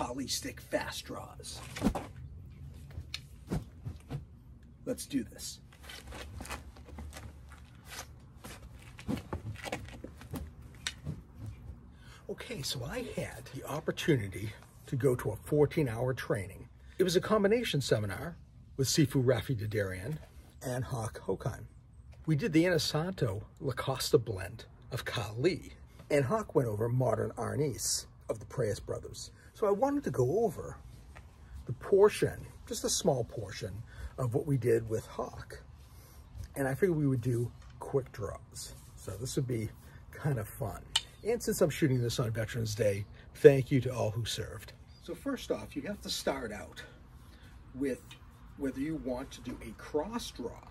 Kali stick fast draws. Let's do this. Okay, so I had the opportunity to go to a 14 hour training. It was a combination seminar with Sifu Rafi Derderian and Hock Hochheim. We did the Inosanto Lacoste blend of Kali, and Hock went over modern Arnis of the Presas brothers. So I wanted to go over the portion, just a small portion, of what we did with Hock. And I figured we would do quick draws. So this would be kind of fun. And since I'm shooting this on Veterans Day, thank you to all who served. So first off, you have to start out with whether you want to do a cross draw.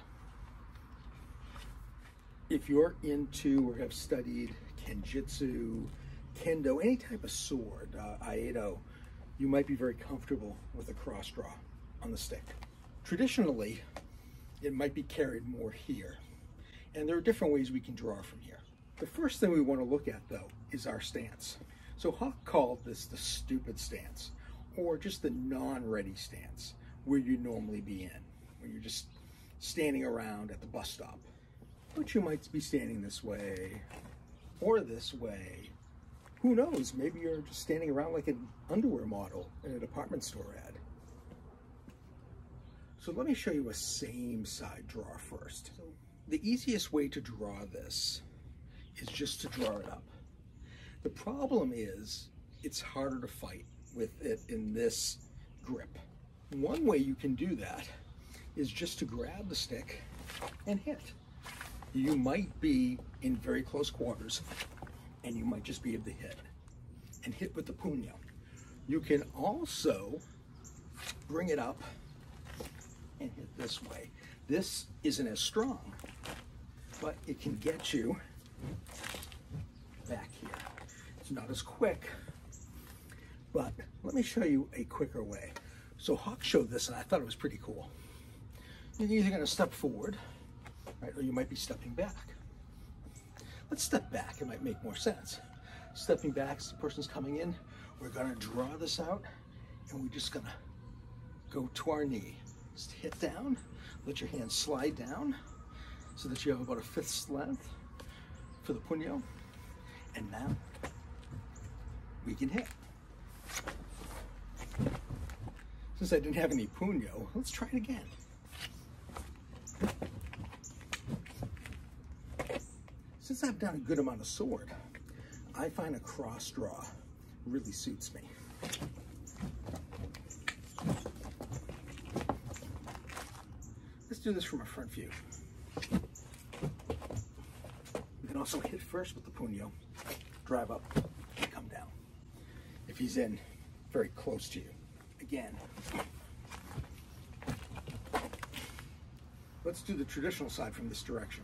If you're into or have studied Kenjutsu, Kendo, any type of sword, uh, you might be very comfortable with a cross draw on the stick. Traditionally, it might be carried more here. And there are different ways we can draw from here. The first thing we want to look at though is our stance. So Hock called this the stupid stance or just the non-ready stance where you normally be in, where you're just standing around at the bus stop. But you might be standing this way or this way. Who knows, maybe you're just standing around like an underwear model in a department store ad. So let me show you a same side draw first. So the easiest way to draw this is just to draw it up. The problem is it's harder to fight with it in this grip. One way you can do that is just to grab the stick and hit. You might be in very close quarters and you might just be able to hit and hit with the punyo. You can also bring it up and hit this way. This isn't as strong, but it can get you back here. It's not as quick, but let me show you a quicker way. So Hock showed this and I thought it was pretty cool. You're either gonna step forward, right, or you might be stepping back. Let's step back, it might make more sense. Stepping back, as the person's coming in, we're gonna draw this out and we're just gonna go to our knee. Just hit down, let your hand slide down so that you have about a fifth's length for the punyo. And now we can hit. Since I didn't have any punyo, let's try it again. Since I've done a good amount of sword, I find a cross draw really suits me. Let's do this from a front view. You can also hit first with the punyo, drive up, and come down. If he's in very close to you. Again. Let's do the traditional side from this direction.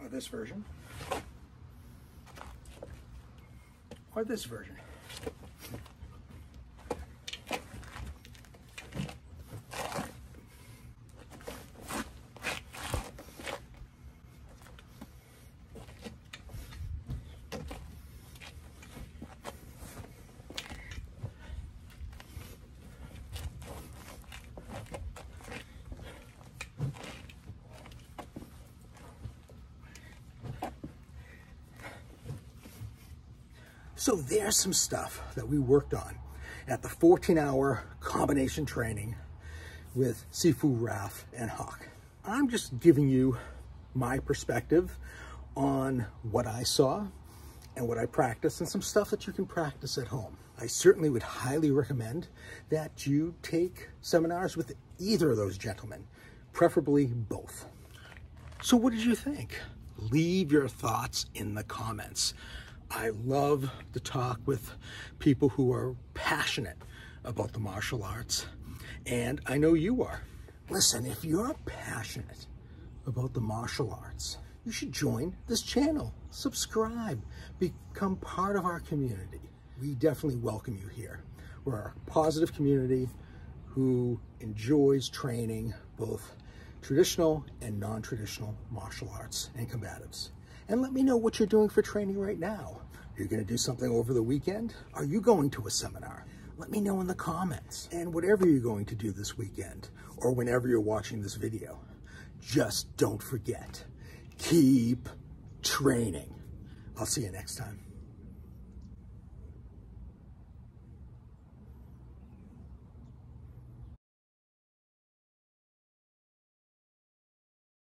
Or this version. Or this version. So there's some stuff that we worked on at the 14 hour combination training with Sifu, Raf, and Hock. I'm just giving you my perspective on what I saw and what I practiced and some stuff that you can practice at home. I certainly would highly recommend that you take seminars with either of those gentlemen, preferably both. So what did you think? Leave your thoughts in the comments. I love to talk with people who are passionate about the martial arts, and I know you are. Listen, if you're passionate about the martial arts, you should join this channel, subscribe, become part of our community. We definitely welcome you here. We're a positive community who enjoys training both traditional and non-traditional martial arts and combatives. And let me know what you're doing for training right now. Are you going to do something over the weekend? Are you going to a seminar? Let me know in the comments. And whatever you're going to do this weekend or whenever you're watching this video, just don't forget, keep training. I'll see you next time.